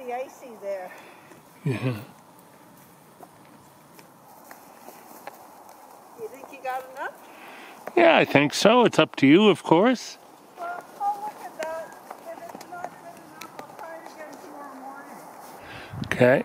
pretty icy there. Yeah. You think you got enough? Yeah, I think so. It's up to you, of course. Well, enough, Okay.